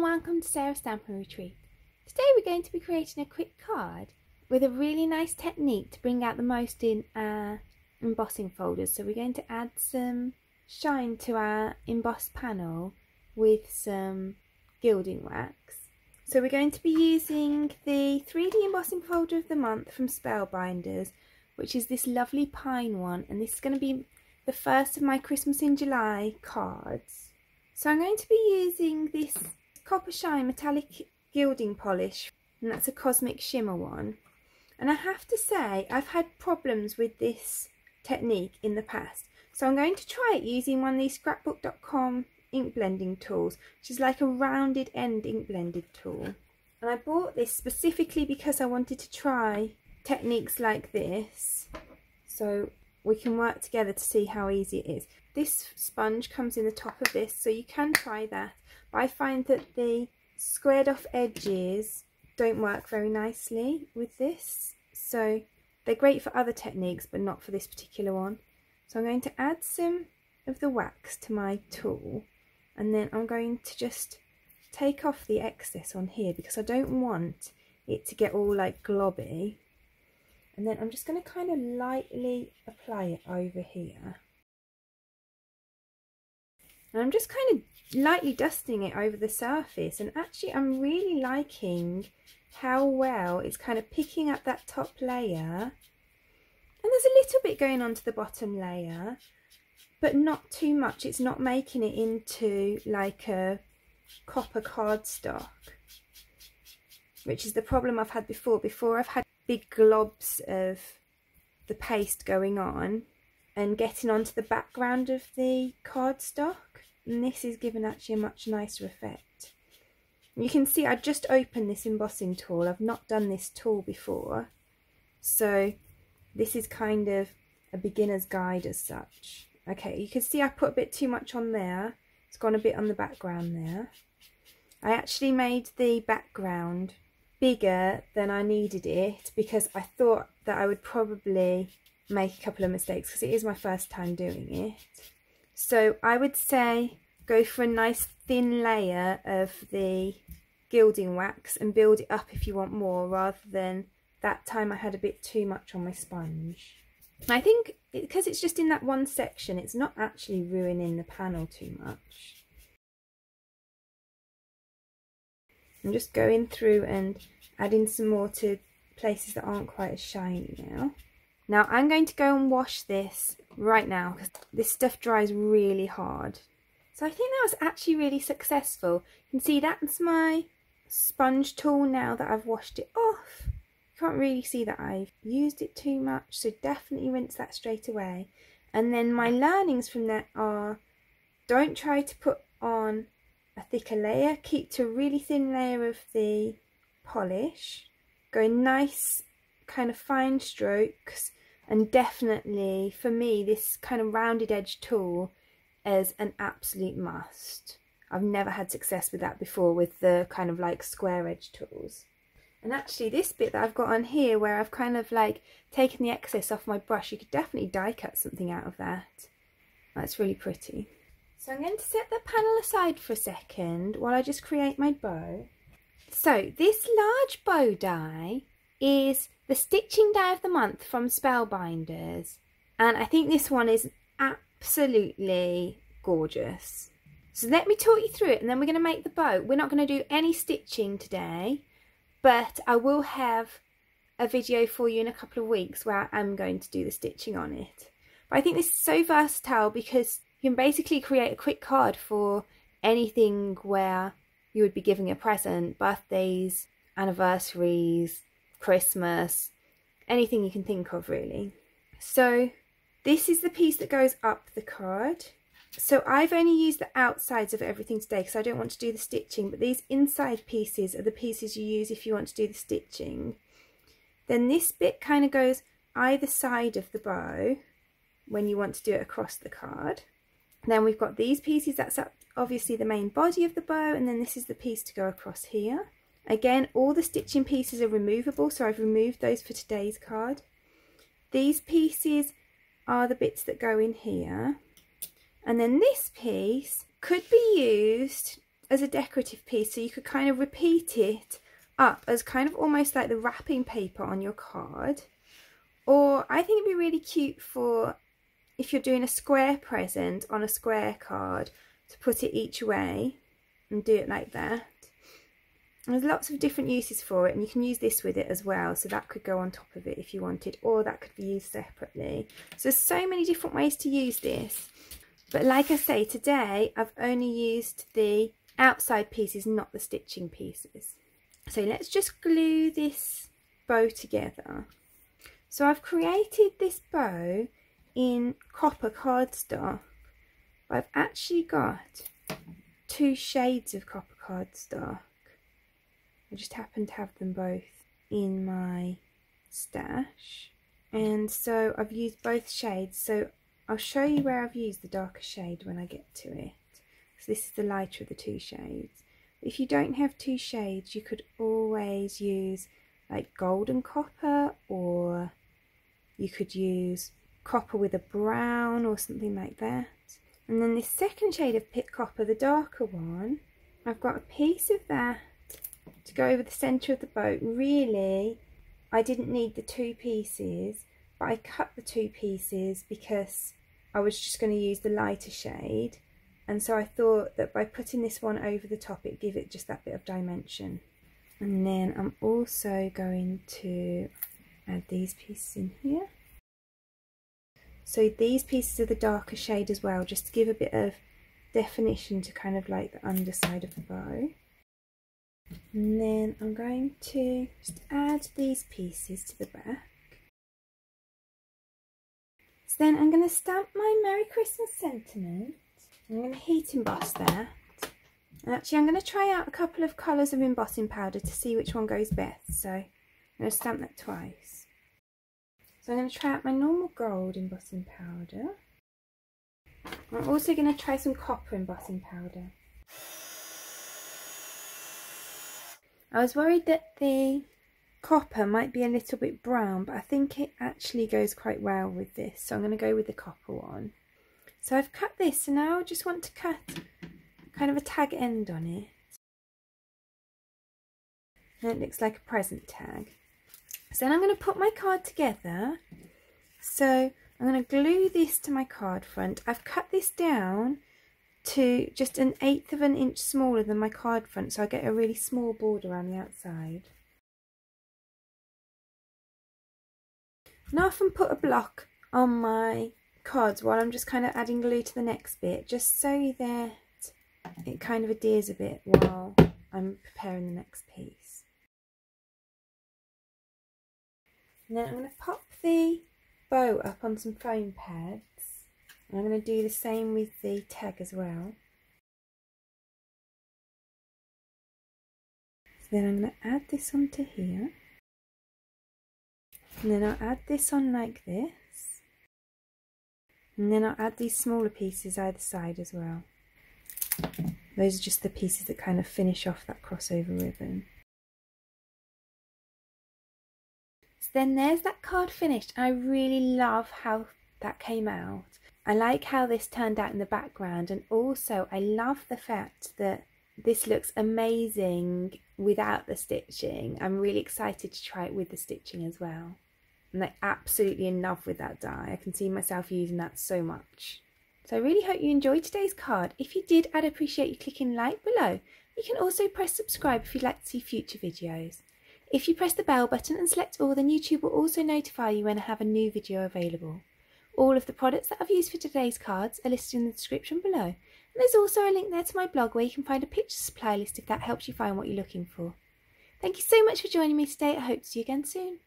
and welcome to Sarah's Stampin' Retreat. Today we're going to be creating a quick card with a really nice technique to bring out the most in our embossing folders. So we're going to add some shine to our embossed panel with some gilding wax. So we're going to be using the 3D embossing folder of the month from Spellbinders, which is this lovely pine one. And this is going to be the first of my Christmas in July cards. So I'm going to be using this Copper Shine Metallic Gilding Polish, and that's a Cosmic Shimmer one. And I have to say, I've had problems with this technique in the past. So I'm going to try it using one of these scrapbook.com ink blending tools, which is like a rounded end ink blending tool. And I bought this specifically because I wanted to try techniques like this. So we can work together to see how easy it is. This sponge comes in the top of this, so you can try that. But I find that the squared off edges don't work very nicely with this. So they're great for other techniques, but not for this particular one. So I'm going to add some of the wax to my tool. And then I'm going to just take off the excess on here because I don't want it to get all like globby. And then I'm just going to kind of lightly apply it over here. And I'm just kind of lightly dusting it over the surface and actually I'm really liking how well it's kind of picking up that top layer. And there's a little bit going on to the bottom layer but not too much. It's not making it into like a copper cardstock which is the problem I've had before. Before I've had big globs of the paste going on and getting onto the background of the cardstock and this is given actually a much nicer effect. You can see I just opened this embossing tool. I've not done this tool before. So this is kind of a beginner's guide as such. Okay, you can see I put a bit too much on there. It's gone a bit on the background there. I actually made the background bigger than I needed it because I thought that I would probably make a couple of mistakes because it is my first time doing it. So I would say go for a nice thin layer of the gilding wax and build it up if you want more rather than that time I had a bit too much on my sponge. I think because it's just in that one section, it's not actually ruining the panel too much. I'm just going through and adding some more to places that aren't quite as shiny now. Now I'm going to go and wash this right now because this stuff dries really hard. So I think that was actually really successful. You can see that's my sponge tool now that I've washed it off. You can't really see that I've used it too much so definitely rinse that straight away. And then my learnings from that are don't try to put on a thicker layer. Keep to a really thin layer of the polish. Go nice kind of fine strokes and definitely for me this kind of rounded edge tool is an absolute must. I've never had success with that before with the kind of like square edge tools. And actually this bit that I've got on here where I've kind of like taken the excess off my brush you could definitely die cut something out of that. That's really pretty. So I'm going to set the panel aside for a second while I just create my bow. So this large bow die is the Stitching Die of the Month from Spellbinders. And I think this one is absolutely gorgeous. So let me talk you through it and then we're going to make the bow. We're not going to do any stitching today, but I will have a video for you in a couple of weeks where I am going to do the stitching on it. But I think this is so versatile because you can basically create a quick card for anything where you would be giving a present, birthdays, anniversaries, Christmas, anything you can think of really. So this is the piece that goes up the card. So I've only used the outsides of everything today because I don't want to do the stitching, but these inside pieces are the pieces you use if you want to do the stitching. Then this bit kind of goes either side of the bow when you want to do it across the card. then we've got these pieces, that's obviously the main body of the bow, and then this is the piece to go across here. Again, all the stitching pieces are removable, so I've removed those for today's card. These pieces are the bits that go in here. And then this piece could be used as a decorative piece so you could kind of repeat it up as kind of almost like the wrapping paper on your card. Or I think it'd be really cute for if you're doing a square present on a square card to put it each way and do it like that. There's lots of different uses for it and you can use this with it as well so that could go on top of it if you wanted or that could be used separately. So there's so many different ways to use this but like I say today I've only used the outside pieces not the stitching pieces. So let's just glue this bow together. So I've created this bow in copper cardstock. I've actually got two shades of copper cardstock. I just happen to have them both in my stash. And so I've used both shades. So I'll show you where I've used the darker shade when I get to it. So this is the lighter of the two shades. If you don't have two shades, you could always use like golden copper or you could use copper with a brown or something like that. And then this second shade of pit copper, the darker one, I've got a piece of that to go over the centre of the boat. Really, I didn't need the two pieces, but I cut the two pieces because I was just going to use the lighter shade. And so I thought that by putting this one over the top, it'd give it just that bit of dimension. And then I'm also going to add these pieces in here. So these pieces are the darker shade as well, just to give a bit of definition to kind of like the underside of the bow. And then I'm going to just add these pieces to the back. So then I'm going to stamp my Merry Christmas sentiment. I'm going to heat emboss that. Actually I'm going to try out a couple of colours of embossing powder to see which one goes best. So I'm going to stamp that twice. So I'm going to try out my normal gold embossing powder. I'm also going to try some copper embossing powder. I was worried that the copper might be a little bit brown, but I think it actually goes quite well with this. So I'm going to go with the copper one. So I've cut this, and now I just want to cut kind of a tag end on it. And it looks like a present tag. So then I'm going to put my card together. So I'm going to glue this to my card front. I've cut this down to just an eighth of an inch smaller than my card front so I get a really small border around the outside. Now I often put a block on my cards while I'm just kind of adding glue to the next bit just so that it kind of adheres a bit while I'm preparing the next piece. And then I'm going to pop the bow up on some foam pads. And I'm going to do the same with the tag as well. So then I'm going to add this onto here. And then I'll add this on like this. And then I'll add these smaller pieces either side as well. Those are just the pieces that kind of finish off that crossover ribbon. So then there's that card finished. I really love how that came out. I like how this turned out in the background and also I love the fact that this looks amazing without the stitching. I'm really excited to try it with the stitching as well. I'm like absolutely in love with that die. I can see myself using that so much. So I really hope you enjoyed today's card. If you did, I'd appreciate you clicking like below. You can also press subscribe if you'd like to see future videos. If you press the bell button and select all, then YouTube will also notify you when I have a new video available. All of the products that I've used for today's cards are listed in the description below. And there's also a link there to my blog where you can find a picture supply list if that helps you find what you're looking for. Thank you so much for joining me today. I hope to see you again soon.